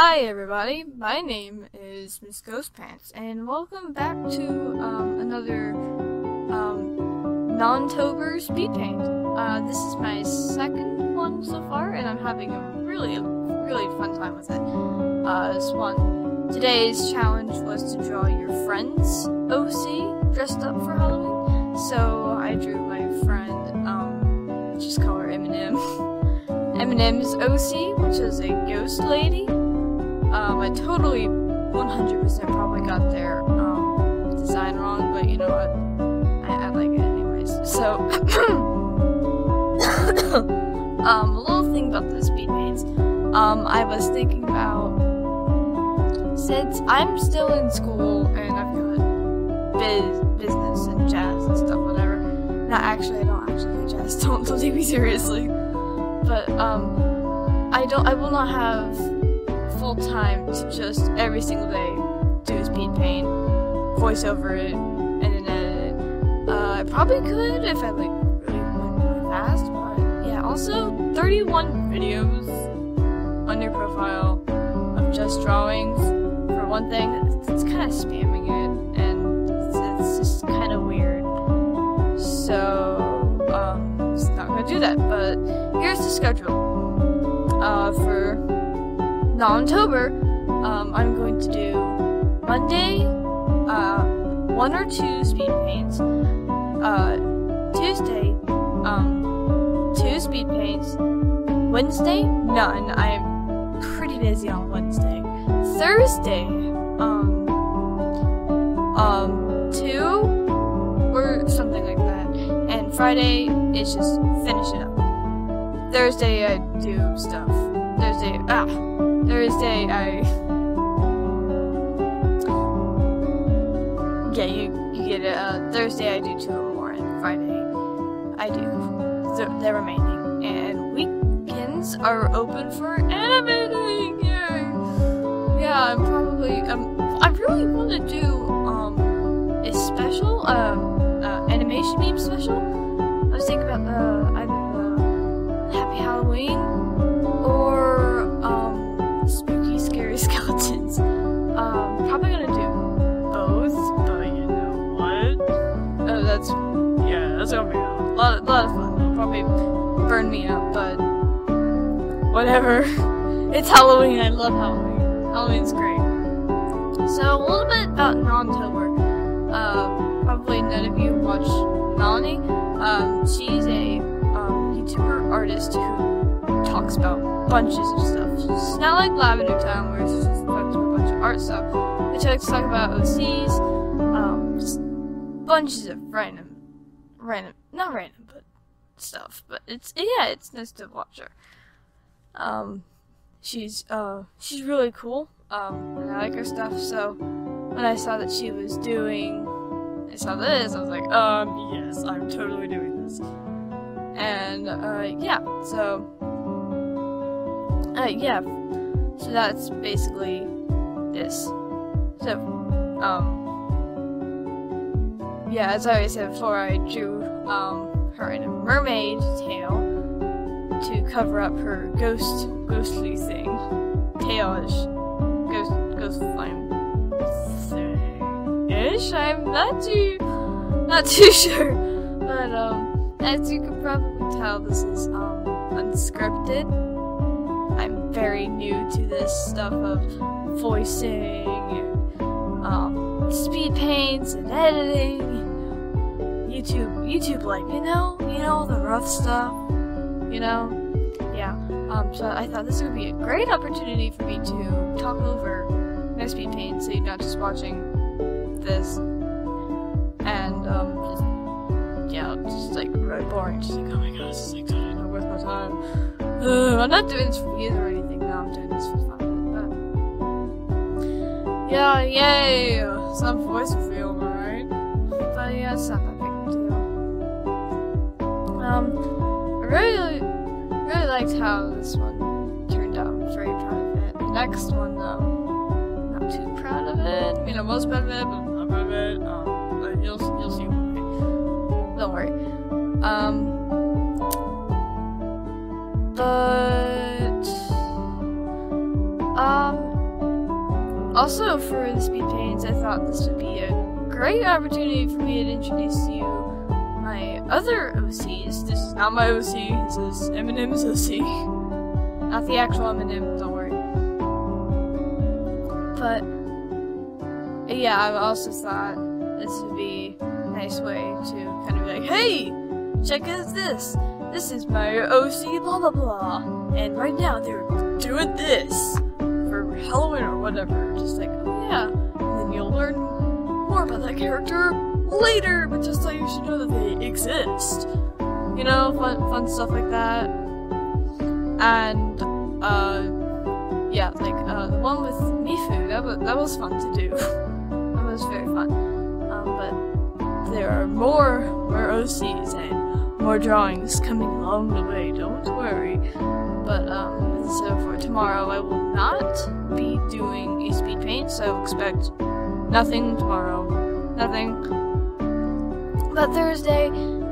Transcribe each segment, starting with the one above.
Hi everybody, my name is Miss Ghost Pants, and welcome back to um, another um, NawnTober speed paint. Uh, this is my second one so far, and I'm having a really, really fun time with it. Uh, this one, today's challenge was to draw your friend's OC dressed up for Halloween, so I drew my friend, um, just call her Eminem. Eminem's OC, which is a ghost lady. Um, I totally 100% probably got their um, design wrong, but you know what? I, I like it anyways. So, um, a little thing about the speed paints. Um, I was thinking about since I'm still in school and I've got biz, business and jazz and stuff, whatever. Not actually, I don't actually like jazz. Don't, don't take me seriously. But um, I don't. I will not have full time to just every single day do speed paint, voice over it, and then edit it. Uh, I probably could if I like really went really fast, but yeah. Also, 31 videos on your profile of just drawings for one thing. It's kind of spamming it, and it's, it's just kind of weird. So, um, it's not gonna do that. But here's the schedule. Uh, for NawnTober, um, I'm going to do Monday, uh, one or two speed paints. Uh, Tuesday, um, two speed paints. Wednesday, none. I'm pretty busy on Wednesday. Thursday, um, um, two or something like that. And Friday is just finish it up. Thursday I do stuff. Thursday, ah, Thursday I. Yeah, you, you get it. Uh, Thursday I do two or more, and Friday I do the, the remaining. And weekends are open for animating. Yay! Yeah, I'm probably um. I really want to do um a special um uh, animation meme special. I was thinking about uh, either the Happy Halloween me up, but whatever. it's Halloween. I love Halloween. Halloween's great. So a little bit about NawnTober. Uh, probably none of you watch Melanie. Um, she's a um, YouTuber artist who talks about bunches of stuff. It's not like LavenderTowne where it's just a bunch of, a bunch of art stuff. But she likes to talk about OCs, um, bunches of random, random, not random, stuff. But it's yeah, it's nice to watch her. Um, she's uh, she's really cool. Um, and I like her stuff. So when I saw that she was doing, I saw this, I was like, um, yes, I'm totally doing this. And uh, yeah, so uh, yeah, so that's basically this. So, um, yeah, as I already said before, I drew um her in a mermaid tail to cover up her ghost, ghostly thing, tailish, ghost, ghost flame ish. I'm not too, not too sure, but um, as you can probably tell, this is um unscripted. I'm very new to this stuff of voicing and um, speed paints and editing. YouTube, YouTube, like you know, you know the rough stuff, you know. Yeah. Um. So I thought this would be a great opportunity for me to talk over my speed paint, so you're not just watching this and um, just, yeah, just like really boring. Just like, oh my gosh, is like totally not worth my time. I'm not doing this for views or anything. No, I'm doing this for fun. Yeah, yay! Some voice feel right? But yeah, it's not that big. Um, I really, really liked how this one turned out. I'm very proud of it. The next one, though, not too proud of it. I mean, I was proud of it, but I'm not proud of it. Um, but you'll you'll see why. Don't worry. Um, but um, also for the speed paints, I thought this would be a great opportunity for me to introduce you other OCs. This is not my OC, this is Eminem's OC. Not the actual Eminem, don't worry. But, yeah, I also thought this would be a nice way to kind of be like, hey, check out this. This is my OC blah blah blah. And right now they're doing this for Halloween or whatever. Just like, oh yeah. And then you'll learn more about that character later, but just so you should know that they exist. You know, fun, fun stuff like that. And, uh, yeah, like, uh, the one with Mifu, that was, that was fun to do. that was very fun. Um, but there are more, more OCs and more drawings coming along the way, don't worry. But, um, so for tomorrow, I will not be doing a speed paint, so expect nothing tomorrow. Nothing. But Thursday,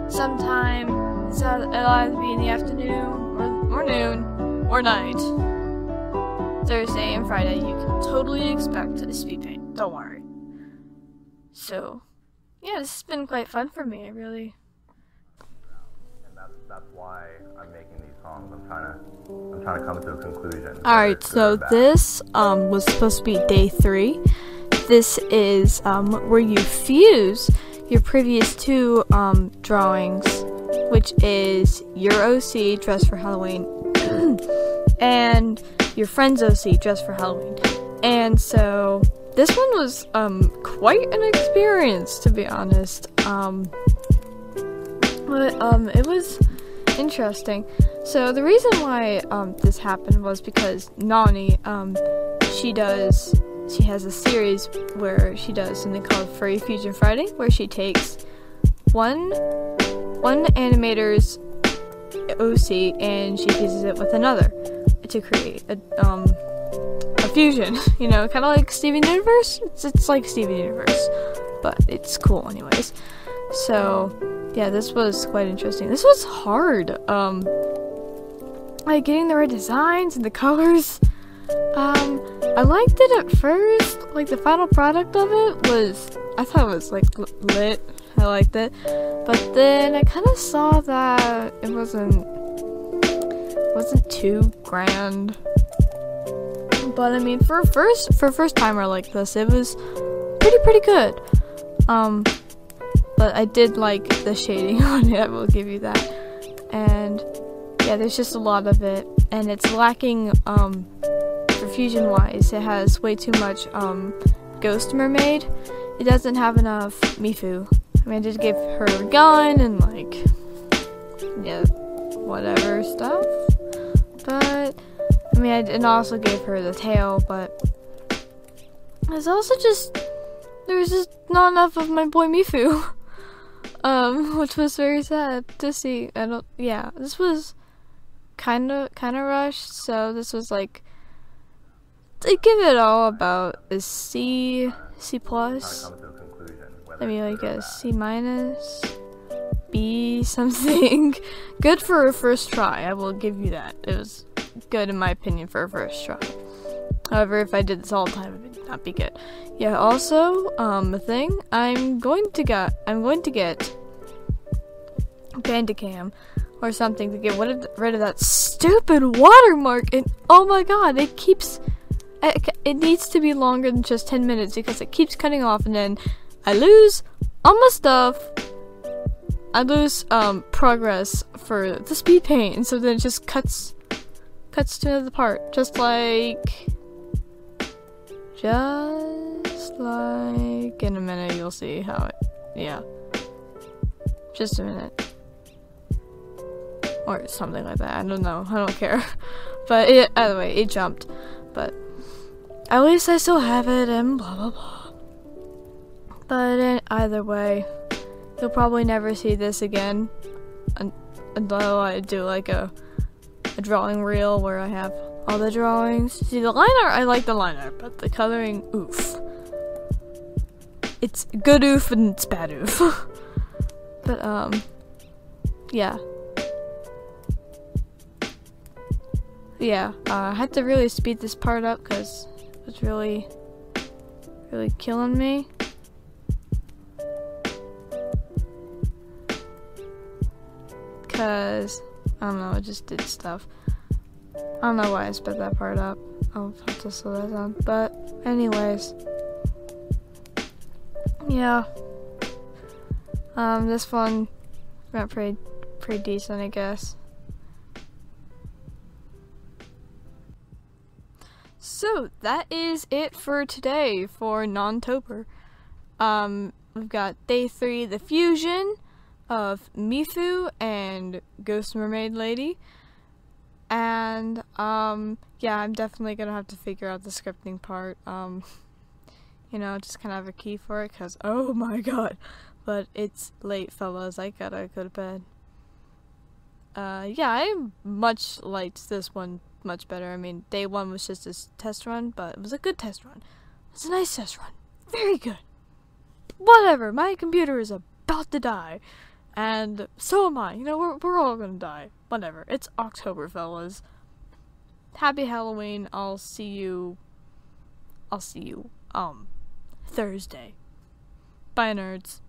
sometime, it's it'll either be in the afternoon, or, or noon, or night. Thursday and Friday, you can totally expect a speed paint. Don't worry. So, yeah, this has been quite fun for me. I really. And that's, that's why I'm making these songs. I'm trying to I'm trying to come to a conclusion. All right, so this um was supposed to be day three. This is um where you fuse your previous two um drawings, which is your OC dress for Halloween and your friend's OC dress for Halloween. And so this one was um quite an experience to be honest. Um but um it was interesting. So the reason why um this happened was because Nani um she does she has a series where she does something called Furry Fusion Friday where she takes one one animator's OC and she fuses it with another to create a um a fusion, you know, kind of like Steven Universe. It's it's like Steven Universe, but it's cool anyways. So, yeah, this was quite interesting. This was hard. Um like getting the right designs and the colors. Um I liked it at first. Like the final product of it was I thought it was like lit. I liked it. But then I kind of saw that it wasn't wasn't too grand. But I mean, for first for first timer like this, it was pretty pretty good. Um, but I did like the shading on it. I will give you that. And yeah, there's just a lot of it, and it's lacking um, fusion wise. It has way too much um, Ghost Mermaid. It doesn't have enough Mifu. I mean, I did give her a gun and like, yeah, whatever stuff. But I mean, I and also gave her the tail, but there's also just there was just not enough of my boy Mifu, um, which was very sad to see. I don't, yeah, this was kind of kind of rushed, so this was like I give it all about a C, C plus. I mean, like a C minus, B something. good for a first try. I will give you that. It was good in my opinion for a first try. However, if I did this all the time, it would not be good. Yeah. Also, um, a thing I'm going to get. I'm going to get Bandicam or something to get rid of that stupid watermark. And oh my god, it keeps it needs to be longer than just 10 minutes because it keeps cutting off and then I lose all my stuff. I lose um, progress for the speed paint and so then it just cuts cuts to another part. Just like just like in a minute you'll see how it yeah. Just a minute. Or something like that. I don't know. I don't care. But it, either way, it jumped. But at least I still have it and blah blah blah. But in either way, you'll probably never see this again until I do like a, a drawing reel where I have all the drawings. See, the line art, I like the line art, but the coloring, oof. It's good oof and it's bad oof. but, um, yeah. Yeah, uh, I had to really speed this part up because was really really killing me. Cause I don't know, it just did stuff. I don't know why I sped that part up. I'll have to slow that down. But anyways. Yeah. Um, this one went pretty pretty decent I guess. So that is it for today for NawnTober. Um, we've got day three, the fusion of Mifu and Ghost Mermaid Lady. And um, yeah, I'm definitely gonna have to figure out the scripting part. Um, you know, just kind of have a key for it, cause oh my god. But it's late, fellas. I gotta go to bed. Uh, yeah, I much liked this one much better. I mean, day one was just a test run, but it was a good test run. It's a nice test run. Very good. Whatever, my computer is about to die. And so am I. You know, we're, we're all gonna die. Whatever. It's October, fellas. Happy Halloween. I'll see you. I'll see you, um, Thursday. Bye, nerds.